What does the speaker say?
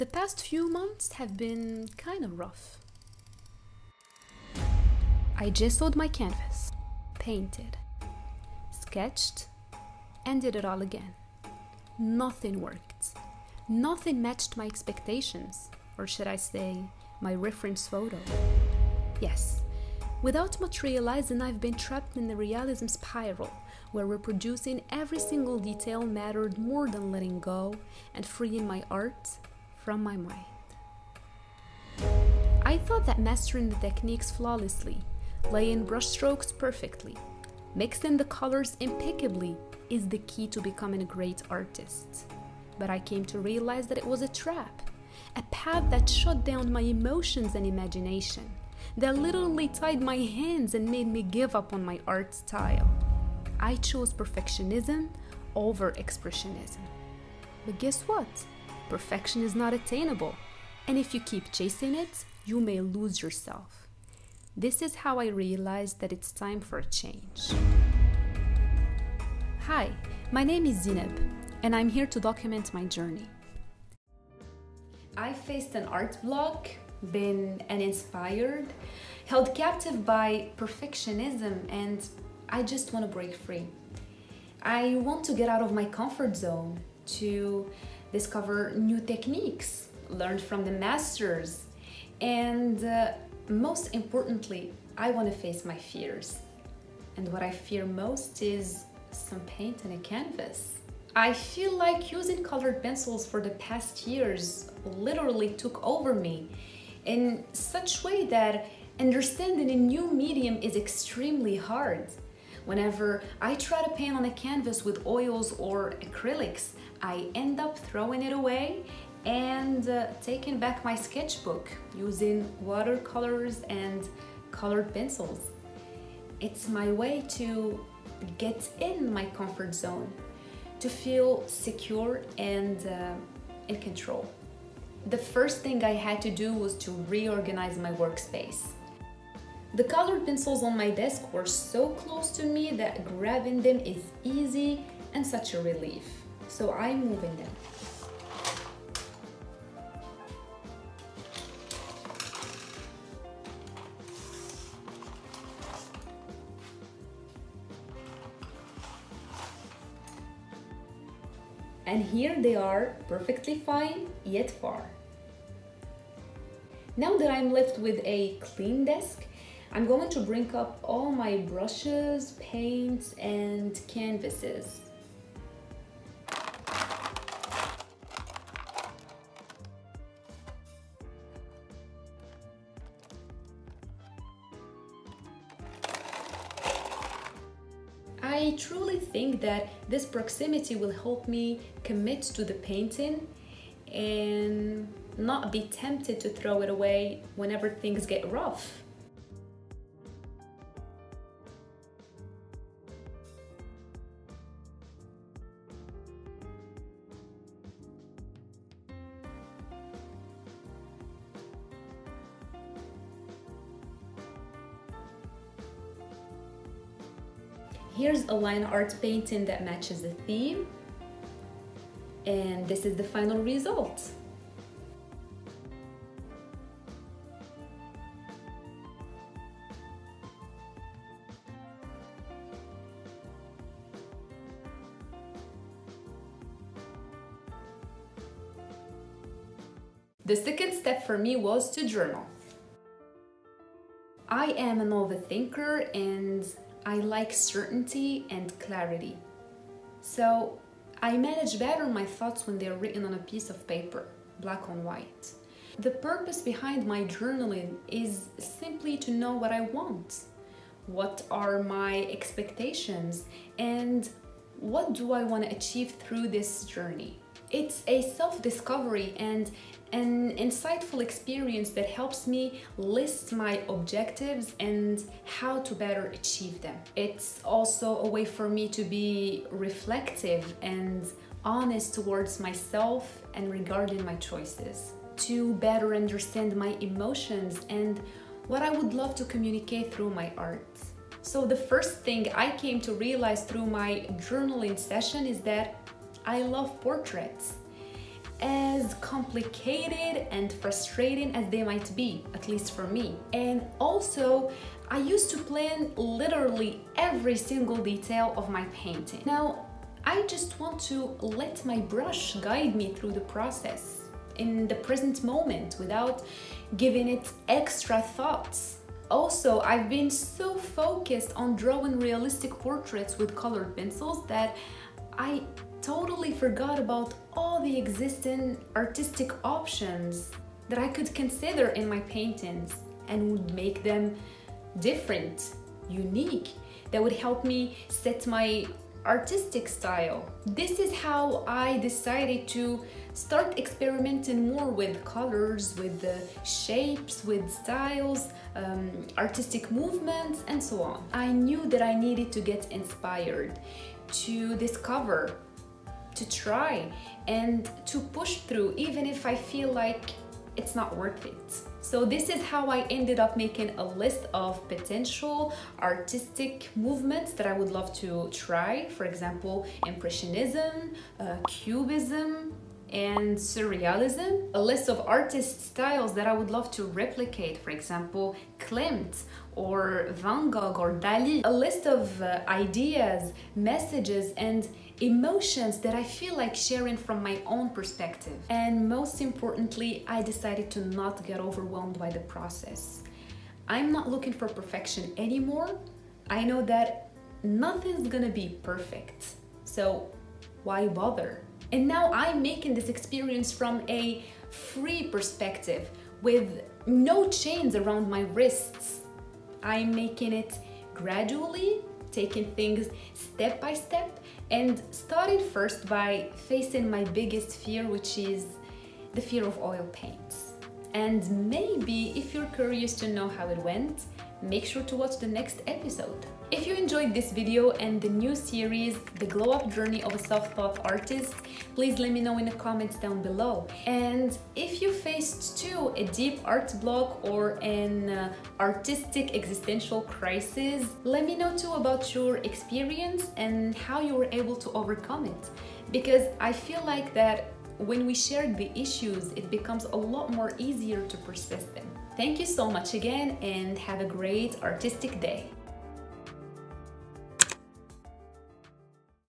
The past few months have been kind of rough. I gessoed my canvas, painted, sketched, and did it all again. Nothing worked. Nothing matched my expectations, or should I say, my reference photo. Yes, without much realizing, I've been trapped in the realism spiral where reproducing every single detail mattered more than letting go and freeing my art from my mind. I thought that mastering the techniques flawlessly, laying brushstrokes perfectly, mixing the colors impeccably is the key to becoming a great artist. But I came to realize that it was a trap, a path that shut down my emotions and imagination, that literally tied my hands and made me give up on my art style. I chose perfectionism over expressionism. But guess what? Perfection is not attainable, and if you keep chasing it, you may lose yourself. This is how I realized that it's time for a change. Hi, my name is Zineb, and I'm here to document my journey. I faced an art block, been uninspired, held captive by perfectionism, and I just want to break free. I want to get out of my comfort zone to discover new techniques, learn from the masters, and uh, most importantly, I want to face my fears. And what I fear most is some paint and a canvas. I feel like using colored pencils for the past years literally took over me in such way that understanding a new medium is extremely hard. Whenever I try to paint on a canvas with oils or acrylics, I end up throwing it away and uh, taking back my sketchbook using watercolors and colored pencils. It's my way to get in my comfort zone, to feel secure and uh, in control. The first thing I had to do was to reorganize my workspace. The colored pencils on my desk were so close to me that grabbing them is easy and such a relief. So I'm moving them. And here they are, perfectly fine, yet far. Now that I'm left with a clean desk, I'm going to bring up all my brushes, paints, and canvases. I truly think that this proximity will help me commit to the painting and not be tempted to throw it away whenever things get rough. Here's a line art painting that matches the theme. And this is the final result. The second step for me was to journal. I am an overthinker and I like certainty and clarity. So I manage better my thoughts when they're written on a piece of paper, black on white. The purpose behind my journaling is simply to know what I want. What are my expectations and what do I want to achieve through this journey? It's a self-discovery and an insightful experience that helps me list my objectives and how to better achieve them. It's also a way for me to be reflective and honest towards myself and regarding my choices, to better understand my emotions and what I would love to communicate through my art. So the first thing I came to realize through my journaling session is that I love portraits. As complicated and frustrating as they might be, at least for me. And also, I used to plan literally every single detail of my painting. Now, I just want to let my brush guide me through the process in the present moment without giving it extra thoughts. Also, I've been so focused on drawing realistic portraits with colored pencils that I totally forgot about all the existing artistic options that I could consider in my paintings and would make them different, unique, that would help me set my artistic style. This is how I decided to start experimenting more with colors, with the shapes, with styles, um, artistic movements, and so on. I knew that I needed to get inspired, to discover, to try, and to push through, even if I feel like it's not worth it. So this is how I ended up making a list of potential artistic movements that I would love to try. For example, Impressionism, uh, Cubism, and Surrealism. A list of artist styles that I would love to replicate. For example, Klimt or Van Gogh or Dali. A list of uh, ideas, messages, and emotions that I feel like sharing from my own perspective. And most importantly, I decided to not get overwhelmed by the process. I'm not looking for perfection anymore. I know that nothing's gonna be perfect. So why bother? And now I'm making this experience from a free perspective with no chains around my wrists. I'm making it gradually, taking things step by step, and started first by facing my biggest fear, which is the fear of oil paints. And maybe if you're curious to know how it went, make sure to watch the next episode. If you enjoyed this video and the new series, The Glow Up Journey of a Self-Taught Artist, please let me know in the comments down below. And if you faced too a deep art block or an uh, artistic existential crisis, let me know too about your experience and how you were able to overcome it. Because I feel like that when we share the issues, it becomes a lot more easier to persist them. Thank you so much again and have a great artistic day.